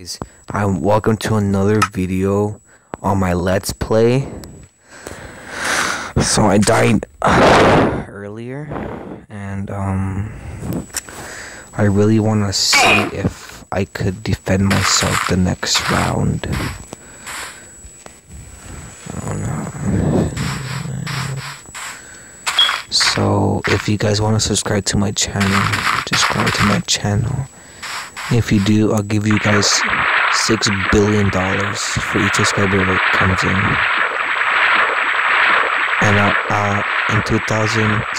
guys. I'm welcome to another video on my let's play. So I died earlier and um I really want to see if I could defend myself the next round. So if you guys want to subscribe to my channel subscribe to my channel if you do, I'll give you guys six billion dollars for each subscriber that comes in. And uh, uh, in 2,000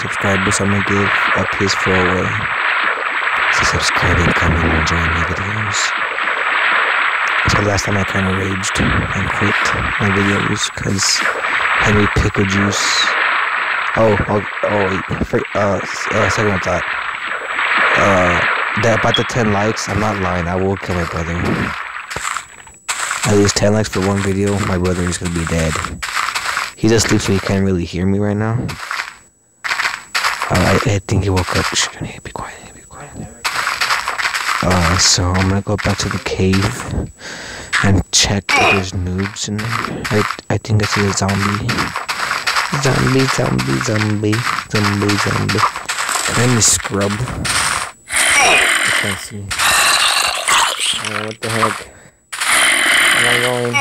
subscribers, I'm gonna give a PS4 away. So subscribe and come and enjoy my videos. So last time I kind of raged and quit my videos because Henry Pickle Juice. Oh, oh, oh, wait, uh, uh, second thought. Uh that about the 10 likes, I'm not lying. I will kill my brother. At least 10 likes for one video, my brother is gonna be dead. He's asleep, so he can't really hear me right now. Uh, I, I, think he woke up. Shh, be quiet, be quiet. Uh, so I'm gonna go back to the cave and check if there's noobs in there. I, I think I see a zombie. Zombie, zombie, zombie, zombie, zombie. And the scrub Oh, what the heck? Am I going?